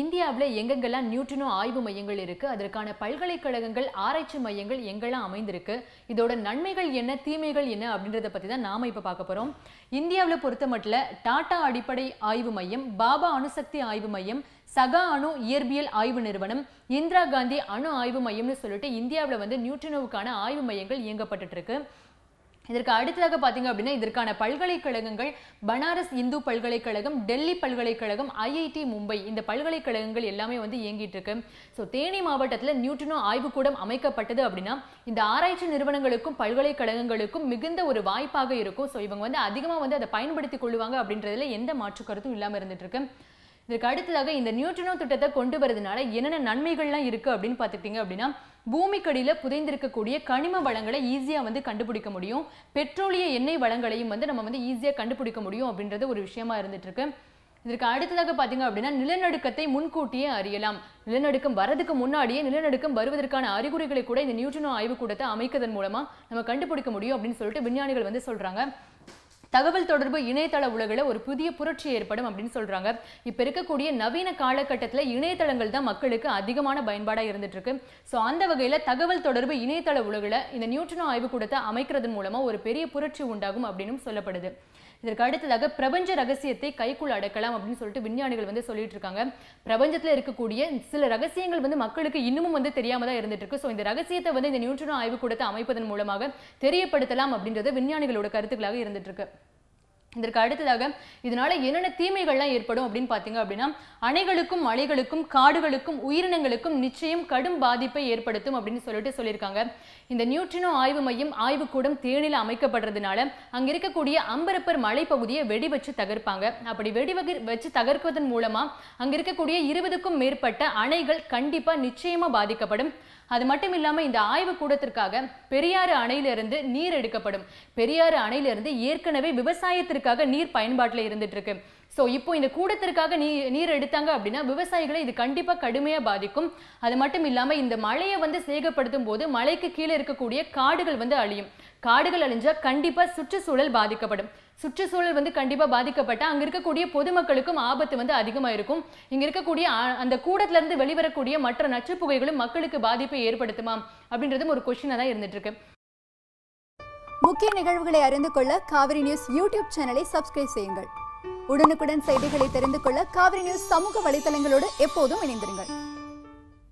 இந்தியாவில் எங்கெங்கெல்லாம் நியூட்ரினோ ஆய்வு மையங்கள் இருக்கு அதற்கான பல்கலைக்கழகங்கள் ஆராய்ச்சி மையங்கள் எங்கெல்லாம் அமைந்திருக்கு இதோட நன்மைகள் என்ன தீமைகள் என்ன அப்படின்றத பத்தி தான் நாம இப்ப பார்க்க போறோம். இந்தியாவில் பொறுத்த மட்டும் டாடா அடிப்படை ஆய்வு மையம் பாபா அணுசக்தி ஆய்வு மையம் சகா அணு இயற்பியல் ஆய்வு நிறுவனம் இந்திரா காந்தி அணு ஆய்வு மையம்னு சொல்லிட்டு இந்தியாவில் வந்து நியூட்ரினோவுக்கான ஆய்வு மையங்கள் இயங்கப்பட்டு இருக்கு. இதற்கு அடுத்ததாக பார்த்தீங்க அப்படின்னா இதற்கான பல்கலைக்கழகங்கள் பனாரஸ் இந்து பல்கலைக்கழகம் டெல்லி பல்கலைக்கழகம் ஐஐடி மும்பை இந்த பல்கலைக்கழகங்கள் எல்லாமே வந்து இயங்கிட்டு இருக்கு. ஸோ தேனி மாவட்டத்தில் நியூட்டனோ ஆய்வுக்கூடம் அமைக்கப்பட்டது அப்படின்னா இந்த ஆராய்ச்சி நிறுவனங்களுக்கும் பல்கலைக்கழகங்களுக்கும் மிகுந்த ஒரு வாய்ப்பாக இருக்கும். ஸோ இவங்க வந்து அதிகமாக வந்து அதை பயன்படுத்தி கொள்ளுவாங்க அப்படின்றதுல எந்த மாற்று கருத்தும் இல்லாமல் இருந்துட்டு இருக்கு. இதற்கு அடுத்ததாக இந்த நியூட்ரினோ திட்டத்தை கொண்டு வரதுனால என்னென்ன நன்மைகள்லாம் இருக்கு அப்படின்னு பார்த்துக்கிட்டீங்க அப்படின்னா பூமிக்கடியில் புதைந்திருக்கக்கூடிய கனிம வளங்களை ஈஸியா வந்து கண்டுபிடிக்க முடியும். பெட்ரோலிய எண்ணெய் வளங்களையும் வந்து நம்ம வந்து ஈஸியா கண்டுபிடிக்க முடியும் அப்படின்றது ஒரு விஷயமா இருந்துட்டு இருக்கு இதற்கு அடுத்ததாக பார்த்தீங்க அப்படின்னா நிலநடுக்கத்தை முன்கூட்டியே அறியலாம். நிலநடுக்கம் வரதுக்கு முன்னாடியே நிலநடுக்கம் வருவதற்கான அறிகுறிகளை கூட இந்த நியூட்ரினோ ஆய்வுக்கூடத்தை அமைக்கதன் மூலமா நம்ம கண்டுபிடிக்க முடியும் அப்படின்னு சொல்லிட்டு விஞ்ஞானிகள் வந்து சொல்றாங்க. தகவல் தொடர்பு இணையதள உலகில் ஒரு புதிய புரட்சி ஏற்படும் அப்படின்னு சொல்றாங்க. இப்போ இருக்கக்கூடிய நவீன காலகட்டத்தில் இணையதளங்கள் தான் மக்களுக்கு அதிகமான பயன்பாடாக இருந்துட்டு இருக்கு ஸோ அந்த வகையில் தகவல் தொடர்பு இணையதள உலகில் இந்த நியூட்ரினோ ஆய்வுக்கூடத்தை அமைக்கிறதன் மூலமா ஒரு பெரிய புரட்சி உண்டாகும் அப்படின்னு சொல்லப்படுது. இதற்கு அடுத்ததாக பிரபஞ்ச ரகசியத்தை கைக்குள் அடக்கலாம் அப்படின்னு சொல்லிட்டு விஞ்ஞானிகள் வந்து சொல்லிட்டு இருக்காங்க பிரபஞ்சத்தில் இருக்கக்கூடிய சில ரகசியங்கள் வந்து மக்களுக்கு இன்னமும் வந்து தெரியாம தான் இருந்துட்டு இருக்கு ஸோ இந்த ரகசியத்தை வந்து இந்த நியூட்ரினோ ஆய்வுக்கூடத்தை அமைப்பதன் மூலமாக தெரியப்படுத்தலாம் அப்படின்றது விஞ்ஞானிகளோட கருத்துக்களாக இருந்துட்டு இருக்கு இதற்கு அடுத்ததாக இதனால என்னென்ன தீமைகள்லாம் ஏற்படும் அப்படின்னு பார்த்தீங்க அப்படின்னா அணைகளுக்கும் மலைகளுக்கும் காடுகளுக்கும் உயிரினங்களுக்கும் நிச்சயம் கடும் பாதிப்பை ஏற்படுத்தும் அப்படின்னு சொல்லிட்டு சொல்லியிருக்காங்க. இந்த நியூட்ரினோ ஆய்வு மையம் ஆய்வுக்கூடம் தேனில் அமைக்கப்படுறதுனால அங்க இருக்கக்கூடிய அம்பரப்பர் மலைப்பகுதியை வெடி வச்சு தகர்ப்பாங்க. அப்படி வெடி வகை வச்சு தகர்க்குவதன் மூலமா அங்க இருக்கக்கூடிய இருபதுக்கும் மேற்பட்ட அணைகள் கண்டிப்பா நிச்சயமா பாதிக்கப்படும். அது மட்டும் இல்லாம இந்த ஆய்வு கூடத்திற்காக பெரியாறு அணையிலிருந்து நீர் எடுக்கப்படும். பெரியாறு அணையிலிருந்து ஏற்கனவே விவசாயத்திற்காக நீர் பயன்பாட்டில் இருந்துட்டு இருக்கு ஸோ இப்போ இந்த கூடத்திற்காக நீ நீர் எடுத்தாங்க அப்படின்னா விவசாயிகளை இது கண்டிப்பாக கடுமையாக பாதிக்கும். அது மட்டும் இல்லாமல் இந்த மழையை வந்து சேகப்படுத்தும் போது மலைக்கு கீழே இருக்கக்கூடிய காடுகள் வந்து அழியும். காடுகள் அழிஞ்சால் கண்டிப்பாக சுற்றுச்சூழல் பாதிக்கப்படும். சுற்றுச்சூழல் வந்து கண்டிப்பா பாதிக்கப்பட்ட அங்க இருக்கக்கூடிய பொதுமக்களுக்கும் ஆபத்து வந்து அதிகமா இருக்கும். இங்க இருக்கக்கூடிய அந்த கூடத்துலேருந்து வெளிவரக்கூடிய மற்ற நச்சு புகைகளும் மக்களுக்கு பாதிப்பை ஏற்படுத்துமா? அப்படின்றதும் ஒரு கொஷினாக தான் இருந்துட்டு இருக்கு முக்கிய நிகழ்வுகளை அறிந்து கொள்ள காவிரி நியூஸ் யூடியூப் சேனலை சப்ஸ்கிரைப் செய்யுங்கள். உடனுக்குடன் செய்திகளை தெரிந்து கொள்ள காவிரி நியூஸ் சமூக வலைத்தளங்களோடு எப்போதும் இணைந்திருங்கள்.